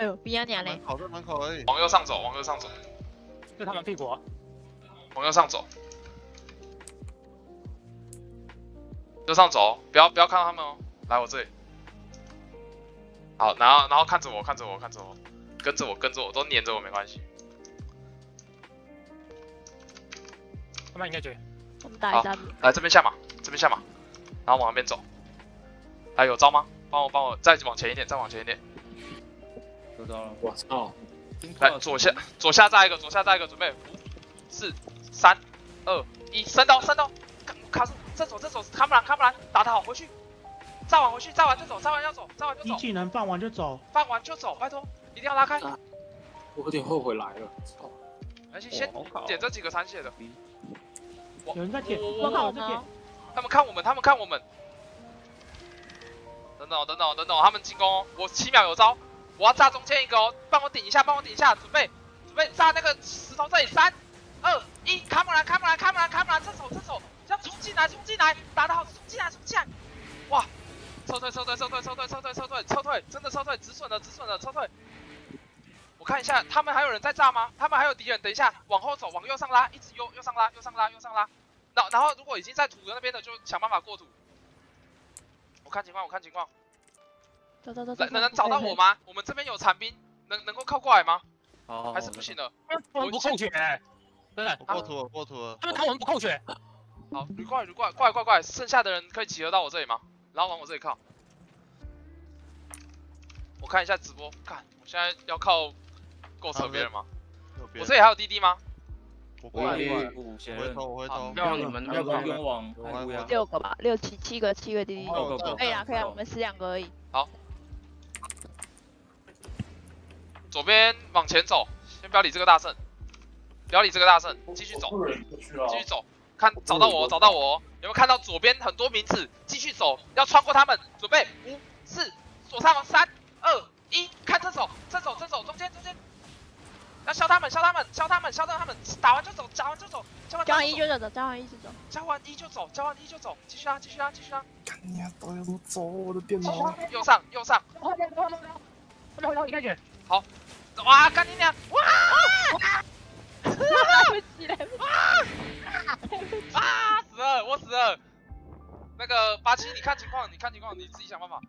哎呦，比亚娘嘞门，口在门口而已。往右上走，往右上走，就他们屁股啊，往右上走，右上走，不要不要看到他们哦，来我这里。好，然后然后看着我，看着我，看着我，跟着我，跟着我，都黏着我没关系。他们应该追我们打一下。来这边下马，这边下马，然后往那边走。还有招吗？帮我帮我再往前一点，再往前一点。收到了，我操！来左下左下炸一个，左下炸一个，准备五四三二一，三刀三刀，卡卡住，这手这手，卡不兰卡不兰，打得好，回去，炸完回去，炸完就走，炸完要走，炸完就一走，技能放完就走，放完就走，拜托，一定要拉开。啊我有点后悔来了，操！而且先我靠，点这几个残血的，有人在舔，我我靠，我在舔，他们看我们，他们看我们。等等哦等等哦等等哦，他们进攻哦，我七秒有招，我要炸中间一个哦，帮我顶一下，帮我顶一下，准备准备炸那个石头这里，三二一，卡姆兰卡姆兰卡姆兰卡姆兰，这手这手，要冲进来冲进来，打得好，冲进来冲进来，哇，撤退撤退撤退撤退撤退撤退撤退，真的撤退，止损了止损了撤退。我看一下，他们还有人在炸吗？他们还有敌人，等一下往后走，往右上拉，一直右右上拉，右上拉，右上拉。然然后如果已经在土的那边的，就想办法过土。我看情况，我看情况，走走走走。能能能找到我吗？我们这边有残兵，能能够靠过来吗？哦，还是不行的？我们不控血，真的，我过图了，过图了。他们看我们不控血，好，捋过来捋过来，过来过来，剩下的人可以集合到我这里吗？然后往我这里靠。我看一下直播，看我现在要靠够扯别人吗？右边我这里还有滴滴吗？我过来，过来。五回头，我回头。要你们要不要跟往我乌鸦？六个吧，六七七个，七个弟弟。哦够够可以啊，可以啊，我们死两个而已。左边往前走，先不要理这个大圣，不要理这个大圣，继续走。继续走，看找到我，找到我。哦，有没有看到左边很多名字？继续走，要穿过他们，准备五四，左上三二一，看这手，这手，这手，中间中间，要削他们，削他们，削他们，削到他们，打完就走，打完就走，交完一就走，交完一就走。交完一就走，交完一就走，继续拉，继续拉，继续拉，干你啊！导演都走，我的电脑。右上右上，他们回头应该血，哇，干你娘，哇来不及，来哇。啊，死了，我死了。那个八七，你看情况，你看情况，你自己想办法。